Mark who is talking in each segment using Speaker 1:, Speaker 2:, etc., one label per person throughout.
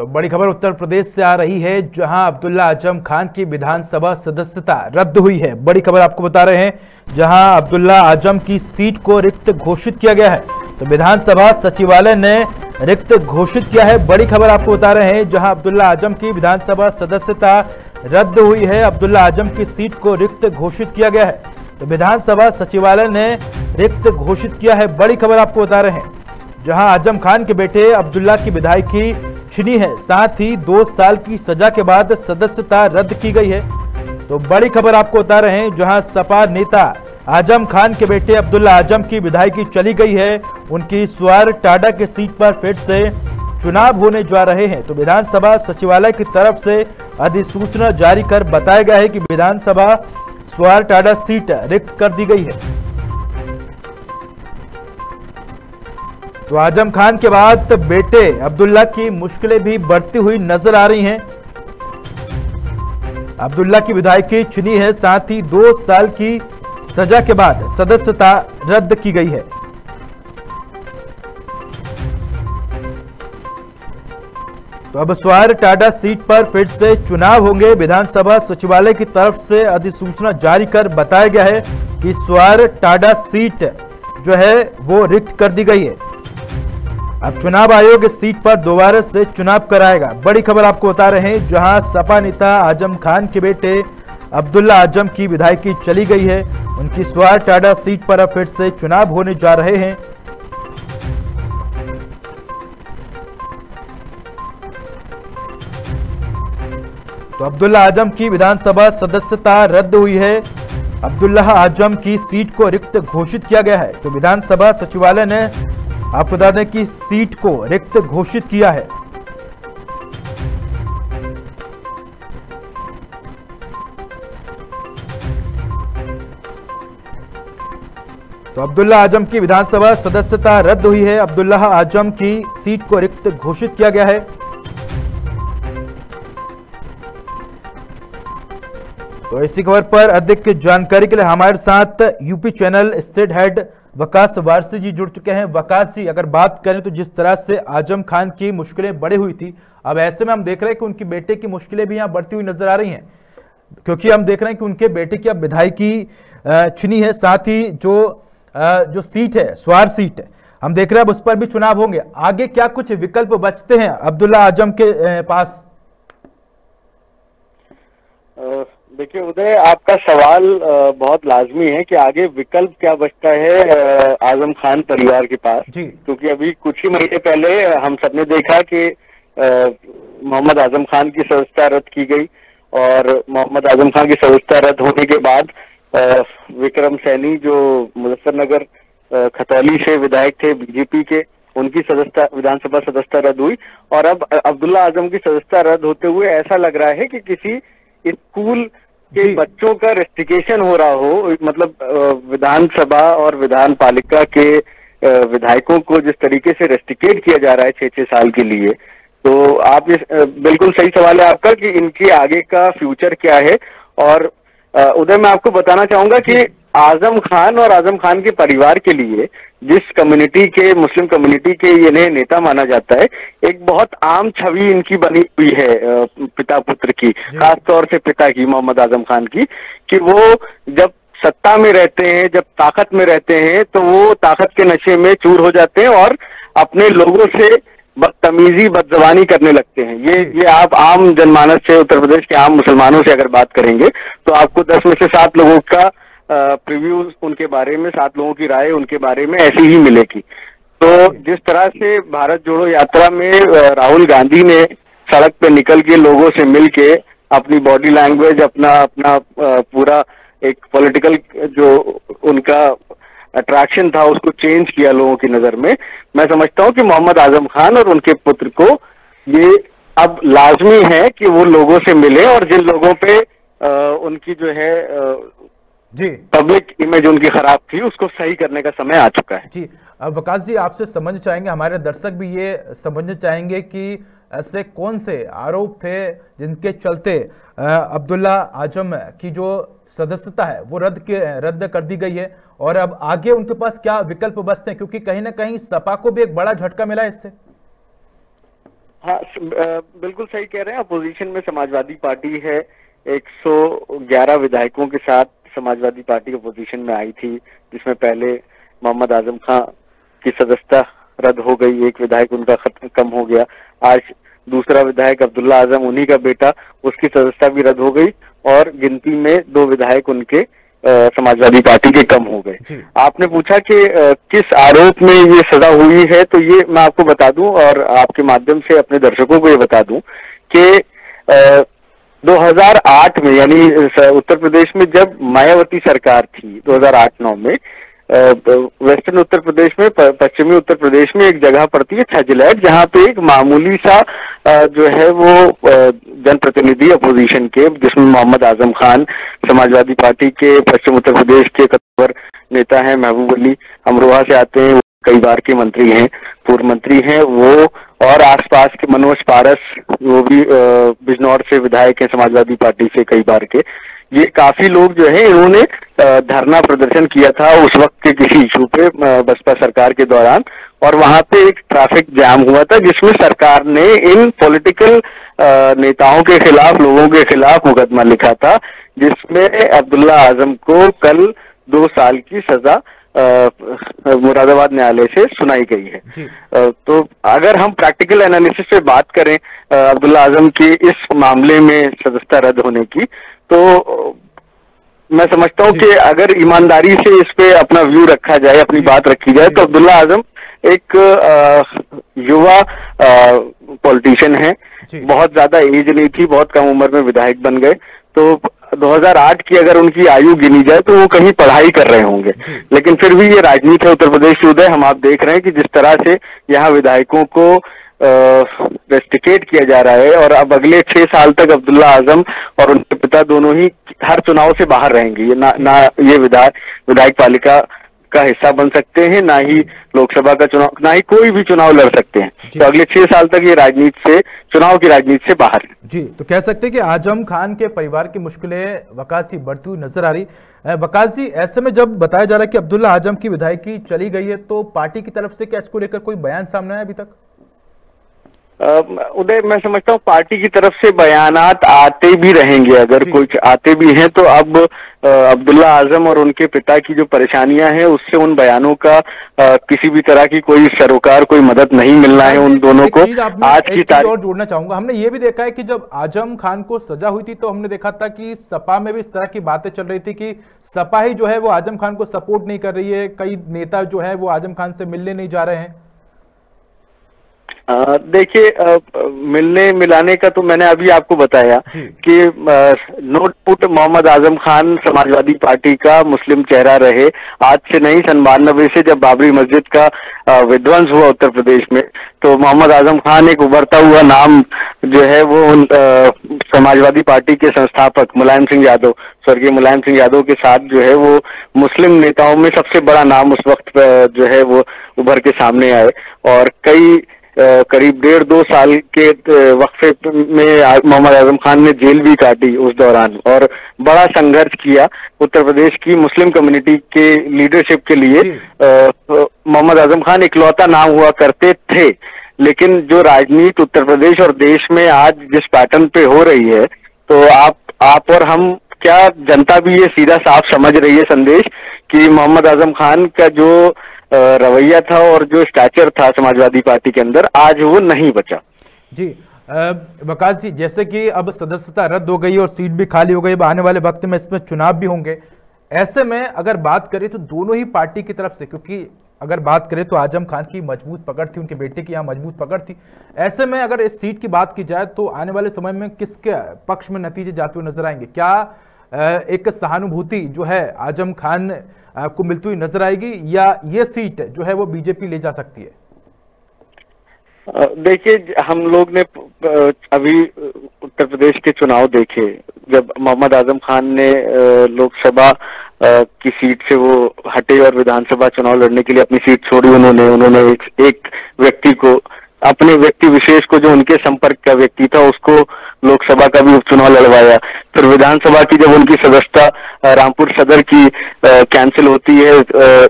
Speaker 1: तो बड़ी खबर उत्तर प्रदेश से आ रही है, जहाँ अब्दुल्ला आज़म खान की विधानसभा सदस्यता रद्द हुई है। बड़ी खबर आपको बता रहे हैं, जहाँ अब्दुल्ला आज़म की सीट को रिक्त घोषित किया गया है। तो विधानसभा सचिवालय ने रिक्त घोषित किया है। बड़ी खबर आपको बता रहे हैं, जहाँ अब्दुल्ला आज़म की विधानसभा सदस्यता रद्द हुई है, अब्दुल्ला आज़म की सीट को रिक्त घोषित किया गया है। तो विधानसभा सचिवालय ने रिक्त घोषित किया है। बड़ी खबर आपको बता रहे हैं, जहाँ आज़म खान के बेटे अब्दुल्ला की विधायकी छिनी है। साथ ही दो साल की सजा के बाद सदस्यता रद्द की गई है। तो बड़ी खबर आपको बता रहे हैं, जहाँ सपा नेता आज़म खान के बेटे अब्दुल्ला आज़म की विधायकी चली गई है, उनकी स्वार टाडा के सीट पर फिर से चुनाव होने जा रहे हैं। तो विधानसभा सचिवालय की तरफ़ से अधिसूचना जारी कर बताया गया है कि विधानसभा स्वार टाडा सीट रिक्त कर दी गई है। तो आज़म खान के बाद बेटे अब्दुल्ला की मुश्किलें भी बढ़ती हुई नज़र आ रही हैं। अब्दुल्ला की विधायकी चुनी है, साथ ही दो साल की सजा के बाद सदस्यता रद्द की गई है। तो अब स्वार टाडा सीट पर फिर से चुनाव होंगे। विधानसभा सचिवालय की तरफ़ से अधिसूचना जारी कर बताया गया है कि स्वार टाडा सीट जो है, वो रिक्त कर दी गई है। अब चुनाव आयोग इस सीट पर दोबारा से चुनाव कराएगा। बड़ी खबर आपको बता रहे हैं, जहाँ सपा नेता आज़म खान के बेटे अब्दुल्ला आज़म की विधायकी चली गई है। उनकी स्वार टाडा सीट पर अब फिर से चुनाव होने जा रहे हैं। तो अब्दुल्ला आज़म की विधानसभा सदस्यता रद्द हुई है। अब्दुल्ला आज़म की सीट को रिक्त घोषित किया गया है। तो विधानसभा सचिवालय ने आपको बता दें कि सीट को रिक्त घोषित किया है। तो अब्दुल्ला आज़म की विधानसभा सदस्यता रद्द हुई है। अब्दुल्ला आज़म की सीट को रिक्त घोषित किया गया है। तो इसी खबर पर अधिक जानकारी के लिए हमारे साथ UP channel state head Waqas Warsi ji जुड़ चुके हैं। वकास जी, अगर बात करें तो जिस तरह से आज़म खान की मुश्किलें बढ़ी हुई थी, अब ऐसे में हम देख रहे हैं कि उनकी बेटे की मुश्किलें भी यहाँ बढ़ती हुई नज़र आ रही हैं। क्योंकि हम देख रहे हैं कि उनके बेटे की अब विधायकी छिनी है, साथ ही जो जो सीट है, स्वार सीट है, हम देख रहे हैं अब उस पर भी चुनाव होंगे। आगे क्या कुछ विकल्प बचते हैं अब्दुल्ला आज़म के पास?
Speaker 2: देखिए उदय आपका सवाल बहुत लाजमी है कि आगे विकल्प क्या बचता है आज़म खान परिवार के पास? क्योंकि अभी कुछ ही महीने पहले हम सबने देखा कि मोहम्मद आज़म खान की सदस्यता रद्द की गई और मोहम्मद आज़म खान की सदस्यता रद्द होने के बाद विक्रम सैनी जो मुजफ्फरनगर खतौली से विधायक थे बीजेपी के उनकी सदस्यता विधानसभा सदस्यता रद्द हुई। और अब अब्दुल्ला आज़म की सदस्यता रद्द होते हुए ऐसा लग रहा है कि किसी स्कूल कि बच्चों का रेस्टिकेशन हो रहा हो मतलब विधानसभा और विधान पालिका के विधायकों को जिस तरीके से रेस्टिकेट किया जा रहा है छह छह साल के लिए तो आप इस बिल्कुल सही सवाल है आपका कि इनके आगे का फ्यूचर क्या है? और उधर मैं आपको बताना चाहूँगा कि आज़म खान और आज़म खान के परिवार के लिए जिस कम्युनिटी के मुस्लिम कम्युनिटी के इन्हें नेता माना जाता है एक बहुत आम छवि इनकी बनी हुई है पिता पुत्र की खासतौर से पिता की मोहम्मद आज़म खान की कि वो जब सत्ता में रहते हैं जब ताकत में रहते हैं तो वो ताकत के नशे में चूर हो जाते हैं और अपने लोगों से बदतमीजी बदजबानी करने लगते हैं। ये ये आप आम जनमानस से उत्तर प्रदेश के आम मुसलमानों से अगर बात करेंगे तो आपको दस में से सात लोगों का प्रीव्यू उनके बारे में सात लोगों की राय उनके बारे में ऐसी ही मिलेगी। तो जिस तरह से भारत जोड़ो यात्रा में राहुल गांधी ने सड़क पे निकल के लोगों से मिल के अपनी बॉडी लैंग्वेज अपना अपना पूरा एक पॉलिटिकल जो उनका अट्रैक्शन था उसको चेंज किया लोगों की नज़र में। मैं समझता हूँ कि मोहम्मद आज़म खान और उनके पुत्र को ये अब लाजमी है कि वो लोगों से मिले और जिन लोगों पे आ, उनकी जो है आ, जी। पब्लिक इमेज उनकी खराब थी उसको सही करने का समय आ चुका है।
Speaker 1: जी वकास जी आपसे समझ चाहेंगे हमारे दर्शक भी ये समझना चाहेंगे कि ऐसे कौन से आरोप थे जिनके चलते अब्दुल्ला आज़म की जो सदस्यता है वो रद्द के रद्द कर दी गई है। और अब आगे उनके पास क्या विकल्प बचते हैं? क्योंकि कहीं ना कहीं सपा को भी एक बड़ा झटका मिला है इससे
Speaker 2: हाँ बिल्कुल सही कह रहे हैं। अपोजिशन में समाजवादी पार्टी है 111 विधायकों के साथ समाजवादी पार्टी अपोजिशन में आई थी जिसमें पहले मोहम्मद आज़म खां की सदस्यता रद्द हो गई एक विधायक उनका कम हो गया। आज दूसरा विधायक अब्दुल्ला आज़म उन्हीं का बेटा उसकी सदस्यता भी रद्द हो गई और गिनती में दो विधायक उनके समाजवादी पार्टी के कम हो गए। आपने पूछा कि किस आरोप में ये सजा हुई है तो ये मैं आपको बता दूँ और आपके माध्यम से अपने दर्शकों को ये बता दूँ कि 2008 में, यानी उत्तर प्रदेश में जब मायावती सरकार थी 2008-9 में वेस्टर्न उत्तर प्रदेश में पश्चिमी उत्तर प्रदेश में एक जगह पड़ती है छजलैट जहाँ पे एक मामूली सा जो है वो जनप्रतिनिधि अपोजिशन के, जिसमें मोहम्मद आज़म खान, समाजवादी पार्टी के, पश्चिम उत्तर प्रदेश के कतवर नेता हैं, महबूब अली अमरोहा से आते हैं कई बार के मंत्री हैं, पूर्व मंत्री हैं, वो और आसपास के मनोज पारस, वो भी बिजनौर से विधायक है, समाजवादी पार्टी से कई बार के। ये काफ़ी लोग जो है, इन्होंने धरना प्रदर्शन किया था उस वक्त के किसी इशू पे बसपा सरकार के दौरान। और वहाँ पे एक ट्रैफ़िक जाम हुआ था, जिसमें सरकार ने इन पॉलिटिकल नेताओं के खिलाफ, लोगों के खिलाफ मुकदमा लिखा था, जिसमें अब्दुल्ला आज़म को कल दो साल की सजा मुरादाबाद न्यायालय से सुनाई गई है। तो अगर हम प्रैक्टिकल एनालिसिस से बात करें अब्दुल्ला आज़म की इस मामले में सदस्यता रद्द होने की तो मैं समझता हूँ कि अगर ईमानदारी से इस पे अपना व्यू रखा जाए अपनी बात रखी जाए तो अब्दुल्ला आज़म एक युवा पॉलिटिशियन है। बहुत ज़्यादा एज नहीं थी बहुत कम उम्र में विधायक बन गए। तो 2008 की अगर उनकी आयु गिनी जाए तो वो कहीं पढ़ाई कर रहे होंगे। लेकिन फिर भी ये राजनीति है उत्तर प्रदेश उदय हम आप देख रहे हैं कि जिस तरह से यहाँ विधायकों को रेस्टिकेट किया जा रहा है और अब अगले छह साल तक अब्दुल्ला आज़म और उनके पिता दोनों ही हर चुनाव से बाहर रहेंगे। ये ना ना ये विधायक विधायक पालिका का हिस्सा बन सकते हैं ना ही लोकसभा का चुनाव ना ही कोई भी चुनाव लड़ सकते हैं। तो अगले छह साल तक ये राजनीति से चुनाव की राजनीति से बाहर है।
Speaker 1: जी तो कह सकते हैं कि आज़म खान के परिवार की मुश्किलें वकासी बढ़ती हुई नज़र आ रही। वकास ऐसे में जब बताया जा रहा है कि अब्दुल्ला आज़म की विधायकी चली गई है तो पार्टी की तरफ़ से क्या इसको लेकर कोई बयान सामने आया अभी तक?
Speaker 2: उदय मैं समझता हूँ पार्टी की तरफ़ से बयानात आते भी रहेंगे। अगर कुछ आते भी हैं तो अब अब्दुल्ला आज़म और उनके पिता की जो परेशानियाँ हैं उससे उन बयानों का आ, किसी भी तरह की कोई सरोकार कोई मदद नहीं मिलना है उन दोनों को।
Speaker 1: आज की तारीख और जोड़ना चाहूँगा। हमने ये भी देखा है कि जब आज़म खान को सजा हुई थी तो हमने देखा था कि सपा में भी इस तरह की बातें चल रही थी कि सपा ही जो है वो आज़म खान को सपोर्ट नहीं कर रही है। कई नेता जो है वो आज़म खान से मिलने नहीं जा रहे हैं।
Speaker 2: देखिए मिलने मिलाने का तो मैंने अभी आपको बताया कि नोट पुट मोहम्मद आज़म खान समाजवादी पार्टी का मुस्लिम चेहरा रहे। आज से नहीं सन बानबे से जब बाबरी मस्जिद का विध्वंस हुआ उत्तर प्रदेश में तो मोहम्मद आज़म खान एक उभरता हुआ नाम जो है वो समाजवादी पार्टी के संस्थापक मुलायम सिंह यादव स्वर्गीय मुलायम सिंह यादव के साथ जो है वो मुस्लिम नेताओं में सबसे बड़ा नाम उस वक्त जो है वो उभर के सामने आए। और कई करीब डेढ़ दो साल के वक्फे में मोहम्मद आज़म खान ने जेल भी काटी उस दौरान और बड़ा संघर्ष किया उत्तर प्रदेश की मुस्लिम कम्युनिटी के लीडरशिप के लिए। मोहम्मद आज़म खान इकलौता नाम हुआ करते थे लेकिन जो राजनीति उत्तर प्रदेश और देश में आज जिस पैटर्न पे हो रही है तो आप आप और हम क्या जनता भी ये सीधा साफ़ समझ रही है संदेश कि मोहम्मद आज़म खान का जो रवैया था और जो स्टैचर था समाजवादी पार्टी के अंदर, आज वो नहीं बचा।
Speaker 1: जी वकास जी, जैसे कि अब सदस्यता रद्द हो गई और सीट भी खाली हो गई, अब आने वाले वक्त में इसमें चुनाव भी होंगे। ऐसे में अगर बात करें तो दोनों ही पार्टी की तरफ़ से, क्योंकि अगर बात करें तो आज़म खान की मज़बूत पकड़ थी, उनके बेटे की यहाँ मज़बूत पकड़ थी। ऐसे में अगर इस सीट की बात की जाए तो आने वाले समय में किसके पक्ष में नतीजे जाते हुए नज़र आएँगे? क्या एक सहानुभूति जो है आज़म खान को मिलती हुई नज़र आएगी या ये सीट जो है वो बीजेपी ले जा सकती है?
Speaker 2: देखिए हम लोग ने अभी उत्तर प्रदेश के चुनाव देखे। जब मोहम्मद आज़म खान ने लोकसभा की सीट से वो हटे और विधानसभा चुनाव लड़ने के लिए अपनी सीट छोड़ी उन्होंने उन्होंने एक, एक व्यक्ति को अपने व्यक्ति विशेष को जो उनके संपर्क का व्यक्ति था उसको लोकसभा का भी उपचुनाव लड़वाया। फिर विधानसभा की जब उनकी सदस्यता रामपुर सदर की कैंसिल होती है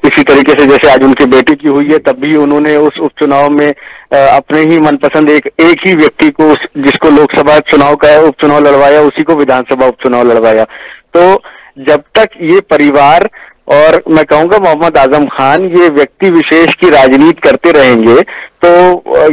Speaker 2: इसी तरीके से जैसे आज उनके बेटे की हुई है, तब भी उन्होंने उस उपचुनाव में अपने ही मनपसंद एक एक ही व्यक्ति को जिसको लोकसभा चुनाव का उपचुनाव लड़वाया, उसी को विधानसभा उपचुनाव लड़वाया। तो जब तक ये परिवार और मैं कहूँगा मोहम्मद आज़म खान ये व्यक्ति विशेष की राजनीति करते रहेंगे तो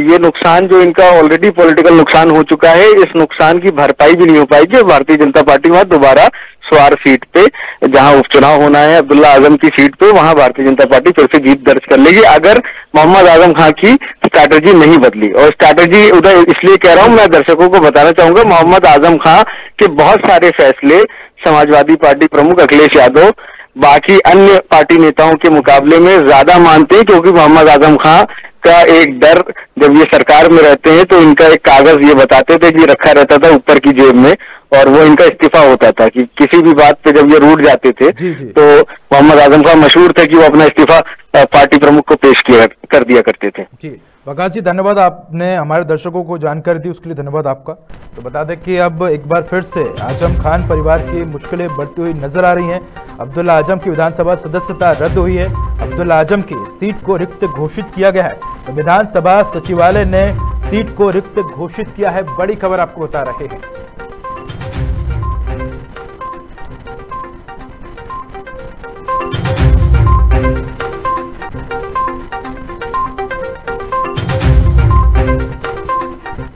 Speaker 2: ये नुकसान जो इनका ऑलरेडी पॉलिटिकल नुकसान हो चुका है, इस नुकसान की भरपाई भी नहीं हो पाएगी भारतीय जनता पार्टी वहाँ दोबारा स्वार सीट पे, जहाँ उपचुनाव होना है, अब्दुल्ला आज़म की सीट पे, वहाँ भारतीय जनता पार्टी फिर से जीत दर्ज कर लेगी। अगर मोहम्मद आज़म खान की स्ट्रैटेजी नहीं बदली, और स्ट्रैटेजी उधर इसलिए कह रहा हूँ, मैं दर्शकों को बताना चाहूँगा, मोहम्मद आज़म खां के बहुत सारे फैसले समाजवादी पार्टी प्रमुख अखिलेश यादव, बाकी अन्य पार्टी नेताओं के मुकाबले में ज़्यादा मानते हैं, क्योंकि मोहम्मद आज़म खान का एक डर जब ये सरकार में रहते हैं तो इनका एक कागज़ ये बताते थे कि रखा रहता था ऊपर की जेब में और वो इनका इस्तीफा होता था कि किसी भी बात पे जब ये रूट जाते थे जी जी। तो मोहम्मद आज़म खान मशहूर थे कि वो अपना इस्तीफा पार्टी प्रमुख को पेश किया कर दिया करते थे।
Speaker 1: जी। वकास जी धन्यवाद आपने हमारे दर्शकों को जानकारी दी उसके लिए धन्यवाद आपका। तो बता दें कि अब एक बार फिर से आज़म खान परिवार की मुश्किलें बढ़ती हुई नज़र आ रही हैं। अब्दुल्ला आज़म की विधानसभा सदस्यता रद्द हुई है। अब्दुल्ला आज़म की सीट को रिक्त घोषित किया गया है। तो विधानसभा सचिवालय ने सीट को रिक्त घोषित किया है बड़ी खबर आपको बता रहे हैं।